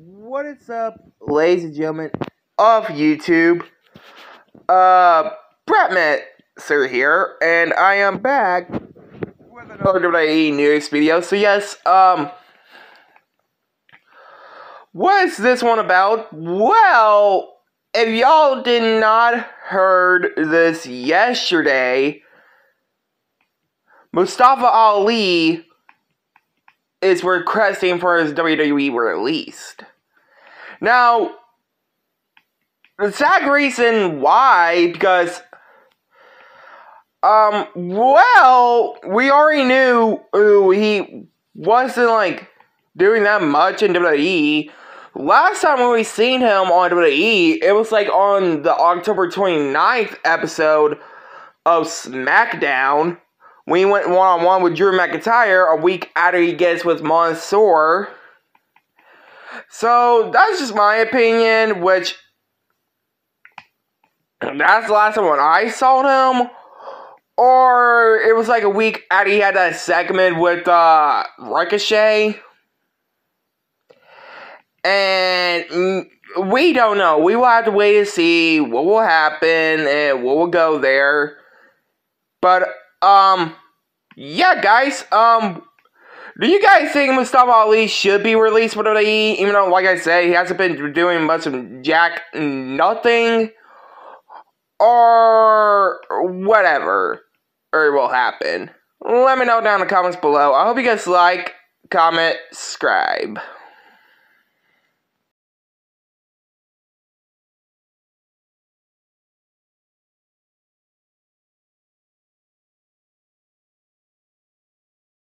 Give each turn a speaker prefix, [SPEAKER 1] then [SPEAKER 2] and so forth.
[SPEAKER 1] What is up, ladies and gentlemen of YouTube? Uh, Brett Sir here, and I am back with another WWE news video. So yes, um, what is this one about? Well, if y'all did not heard this yesterday, Mustafa Ali is requesting for his WWE released. Now, the sad reason why, because, um, well, we already knew uh, he wasn't, like, doing that much in WWE. Last time when we seen him on WWE, it was, like, on the October 29th episode of SmackDown. We went one on one with Drew McIntyre a week after he gets with Mansoor. So that's just my opinion, which that's the last time when I saw him. Or it was like a week after he had that segment with uh, Ricochet. And we don't know. We will have to wait to see what will happen and what will go there. But um, yeah, guys. Um, do you guys think Mustafa Ali should be released for WWE? Even though, like I said, he hasn't been doing much of jack nothing, or whatever, or it will happen. Let me know down in the comments below. I hope you guys like, comment, subscribe.